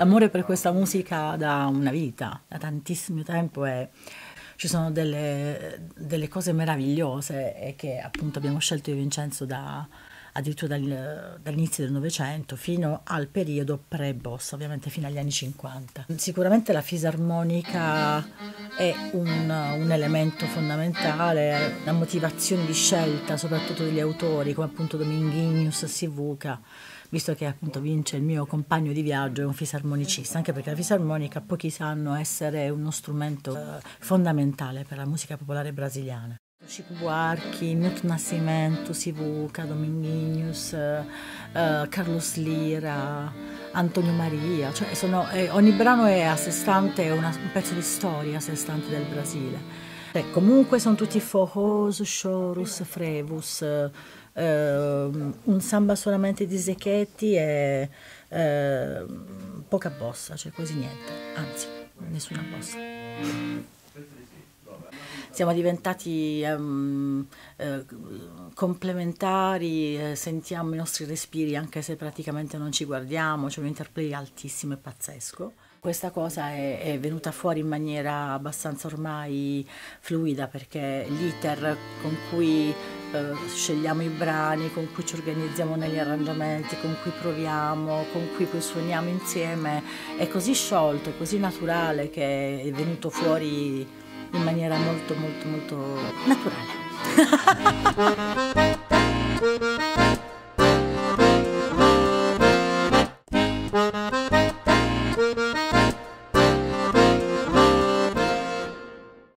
amore per questa musica da una vita, da tantissimo tempo e ci sono delle, delle cose meravigliose e che appunto abbiamo scelto di Vincenzo da, addirittura dal, dall'inizio del Novecento fino al periodo pre-bossa, ovviamente fino agli anni 50. Sicuramente la fisarmonica è un, un elemento fondamentale, la motivazione di scelta soprattutto degli autori come appunto Dominghinius, Sivuca, visto che appunto Vince, il mio compagno di viaggio, è un fisarmonicista, anche perché la fisarmonica pochi sanno essere uno strumento eh, fondamentale per la musica popolare brasiliana. Chico Buarchi, Milton Nascimento, Sivuca, Dominguinhos, uh, Carlos Lira, Antonio Maria, cioè sono, eh, ogni brano è a sé stante, è una, un pezzo di storia a sé stante del Brasile. Eh, comunque sono tutti forros, chorus, frevus, eh, un samba solamente di Zecchetti e eh, poca bossa, cioè quasi niente, anzi nessuna bossa. Siamo diventati um, eh, complementari, eh, sentiamo i nostri respiri anche se praticamente non ci guardiamo, c'è un interplay altissimo e pazzesco. Questa cosa è, è, venuta fuori in maniera abbastanza ormai fluida perché l'iter con cui eh, scegliamo i brani, con cui ci organizziamo negli arrangiamenti, con cui proviamo, con cui poi suoniamo insieme è così sciolto, è così naturale che è venuto fuori in maniera molto molto molto naturale. ハハハハ!